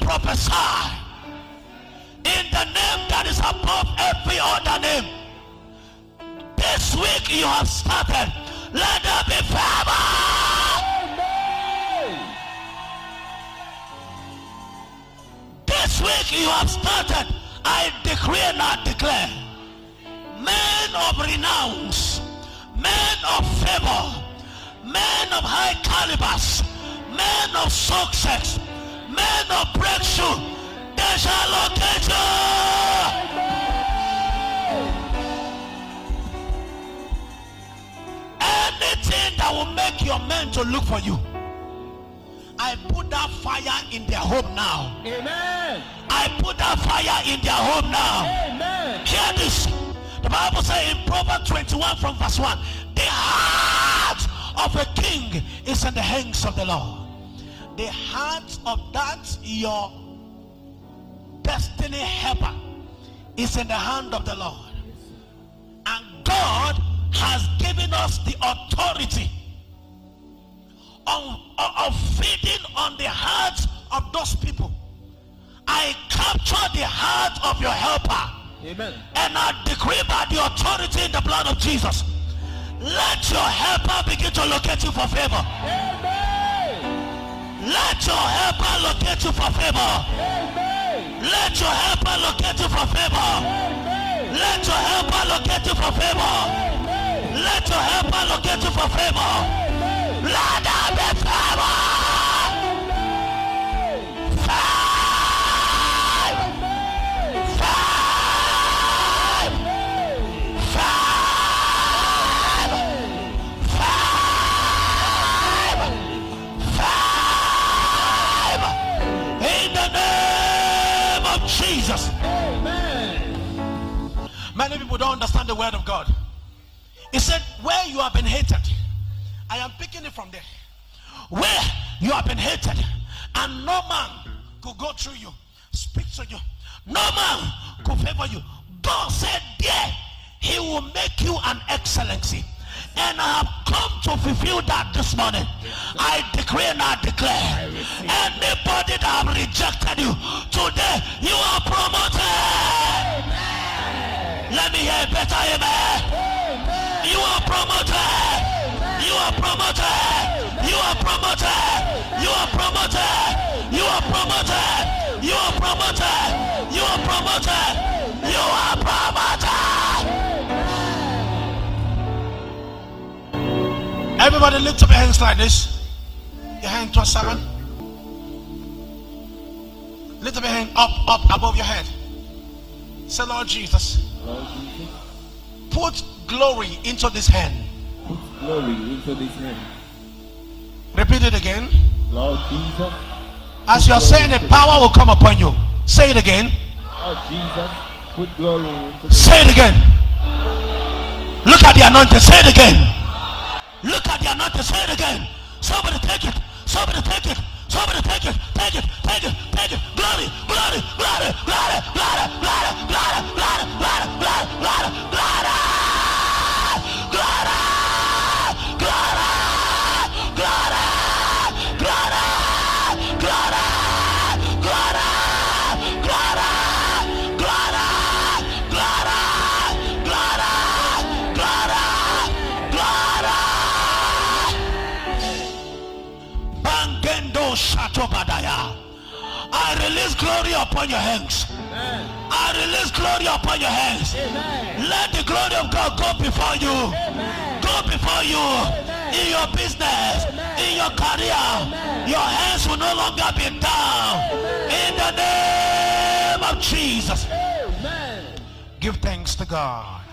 Prophesy in the name that is above every other name. This week you have started. Let there be favor. This week you have started. I decree and I declare. Men of renown, men of favor, men of high calibers, men of success, men of breakthrough, they shall locate you. Anything that will make your men to look for you. I put that fire in their home now. Amen. I put that fire in their home now. Amen. Hear this. The Bible says in Proverbs 21 from verse 1, the heart of a king is in the hands of the Lord. The heart of that your destiny helper is in the hand of the Lord. And God has given us the authority of, of, of feeding on the hearts of those people. I capture the heart of your helper. Amen. And I decree by the authority in the blood of Jesus. Let your helper begin to locate you for favor. Amen. Let your helper locate you for favor. Let your helper locate you for favor. Let your helper locate you for favor. Let your helper locate you for favor. Jesus. Amen. Many people don't understand the word of God. He said, where you have been hated, I am picking it from there. Where you have been hated, and no man could go through you, speak to you. No man could favor you. God said, there, he will make you an excellency. And I have come to fulfill that this morning. I decree and I declare anybody that have rejected you today you are promoted. Amen. let me hear better amen, amen. you are promoted. Amen. you are promoted. You are promoted. You are promoted. You are promoted. You are promoted. You are promoted. You are promoted. Everybody lift up your hands like this. Your hand towards seven. Lift up your hand up, up above your head. Say, Lord Jesus, Lord Jesus, put glory into this hand. put glory into this hand. Repeat it again. Lord Jesus, As you're saying it, power will come upon you. Say it again. Lord Jesus, put glory into this Say it again. Look at the anointing. Say it again. Look at the anointing. Say it again. Somebody take it. Somebody take it. Somebody take it. Take it. Take it. Take it. Glory. Glory. Glory. Glory. Bangendo Shatobadaya. I release glory upon your hands. Amen. I release glory upon your hands. Amen. Let the glory of God go before you. Amen. Go before you in your business, in your career. Your hands will no longer be down. In the name of Jesus. Amen. Give thanks to God.